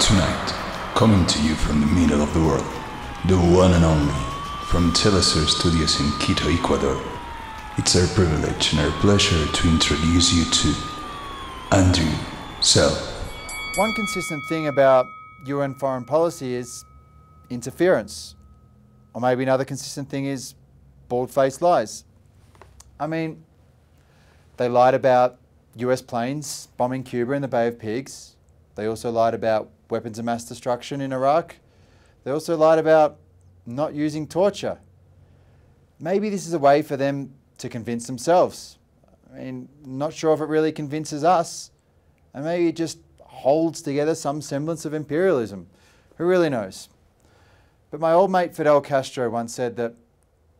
Tonight, coming to you from the middle of the world, the one and only, from Telesur Studios in Quito, Ecuador, it's our privilege and our pleasure to introduce you to Andrew Self. One consistent thing about UN foreign policy is interference. Or maybe another consistent thing is bald faced lies. I mean, they lied about US planes bombing Cuba in the Bay of Pigs. They also lied about weapons of mass destruction in Iraq. They also lied about not using torture. Maybe this is a way for them to convince themselves. I mean, not sure if it really convinces us. And maybe it just holds together some semblance of imperialism. Who really knows? But my old mate Fidel Castro once said that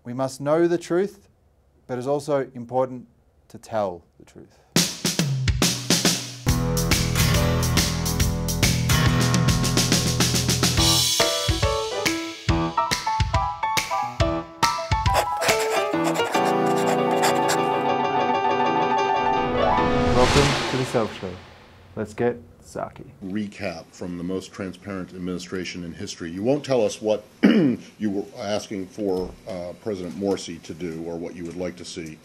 we must know the truth, but it's also important to tell the truth. Welcome to the Self Show. Let's get Psaki. recap from the most transparent administration in history. You won't tell us what you were asking for uh, President Morsi to do or what you would like to see.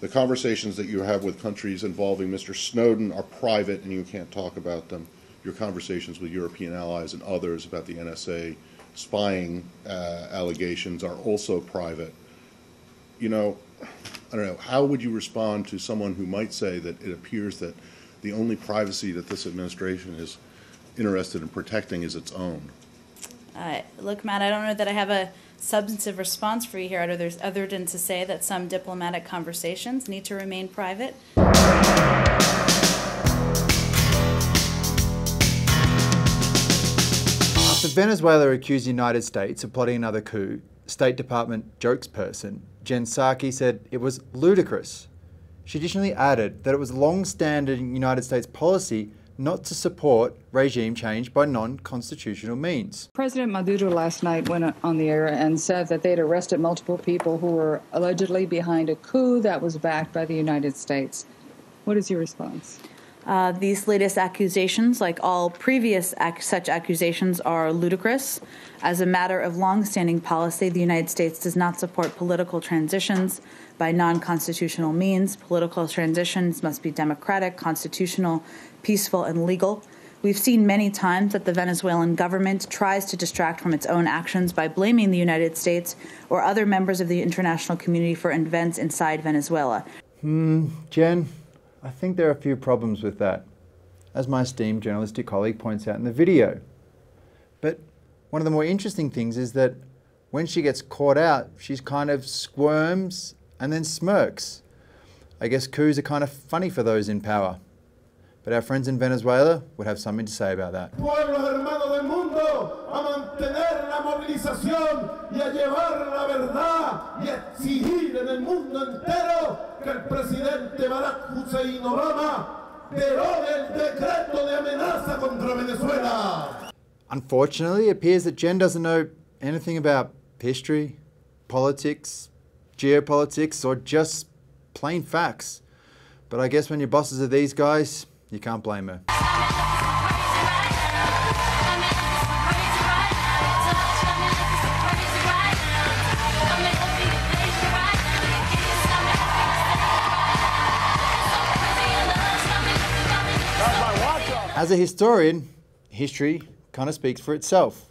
The conversations that you have with countries involving Mr. Snowden are private and you can't talk about them. Your conversations with European allies and others about the NSA spying uh, allegations are also private. You know, I don't know, how would you respond to someone who might say that it appears that the only privacy that this administration is interested in protecting is its own? Uh, look, Matt, I don't know that I have a substantive response for you here, other, other than to say that some diplomatic conversations need to remain private. After Venezuela accused the United States of plotting another coup, State Department jokes person Jen Psaki said it was ludicrous. She additionally added that it was long-standing United States policy not to support regime change by non-constitutional means. President Maduro last night went on the air and said that they'd arrested multiple people who were allegedly behind a coup that was backed by the United States. What is your response? Uh, these latest accusations, like all previous ac- such accusations, are ludicrous. As a matter of long-standing policy, the United States does not support political transitions by non-constitutional means. Political transitions must be democratic, constitutional, peaceful, and legal. We've seen many times that the Venezuelan government tries to distract from its own actions by blaming the United States or other members of the international community for events inside Venezuela. Hmm, Jen, I think there are a few problems with that, as my esteemed journalistic colleague points out in the video. But one of the more interesting things is that when she gets caught out, she kind of squirms and then smirks. I guess coups are kind of funny for those in power. But our friends in Venezuela would have something to say about that. Y exigir en el mundo entero que el presidente Barack Hussein Obama derogue el decreto de amenaza contra Venezuela. Unfortunately, it appears that Jen doesn't know anything about history, politics, geopolitics, or just plain facts. But I guess when your bosses are these guys, you can't blame her. As a historian, history kind of speaks for itself.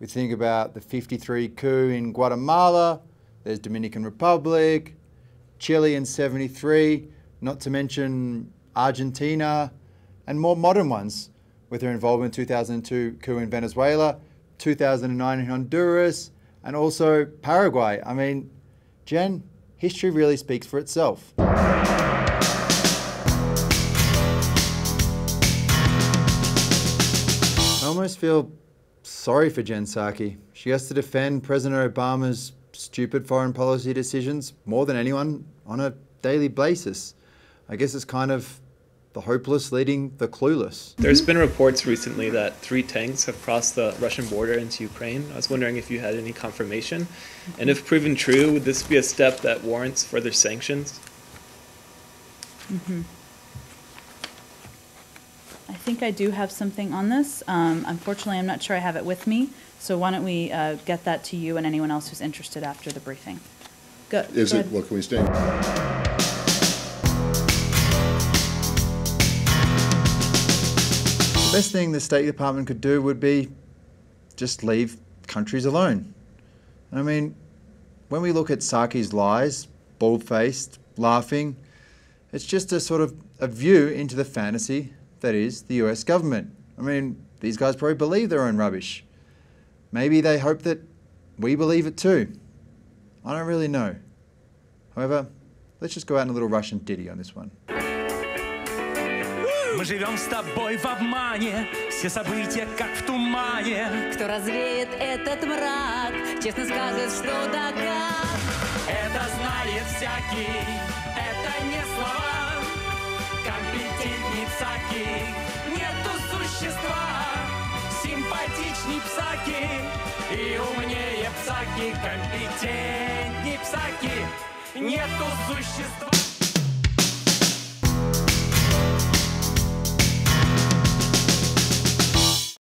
We think about the 53 coup in Guatemala, there's Dominican Republic, Chile in 73, not to mention Argentina, and more modern ones with their involvement in 2002 coup in Venezuela, 2009 in Honduras, and also Paraguay. I mean, Jen, history really speaks for itself. I almost feel sorry for Jen Psaki. She has to defend President Obama's stupid foreign policy decisions more than anyone on a daily basis. I guess it's kind of the hopeless leading the clueless. There's been reports recently that three tanks have crossed the Russian border into Ukraine. I was wondering if you had any confirmation. And if proven true, would this be a step that warrants further sanctions? I think think I do have something on this. Um, unfortunately, I'm not sure I have it with me. So why don't we uh, get that to you and anyone else who's interested after the briefing? Go. Is go it, ahead. well, can we stand? Best thing the State Department could do would be just leave countries alone. I mean, when we look at Psaki's lies, bald faced, laughing, it's just a sort of a view into the fantasy that is the US government. I mean, these guys probably believe their own rubbish. Maybe they hope that we believe it too. I don't really know. However, let's just go out in a little Russian ditty on this one. Мы живем с тобой в обмане, все события как в тумане. Кто развеет этот мрак, честно скажет, что да как. Это знает всякий, это не слова. Компетентней псаки, нету существа. Симпатичней псаки и умнее псаки. Компетентней псаки, нету существа.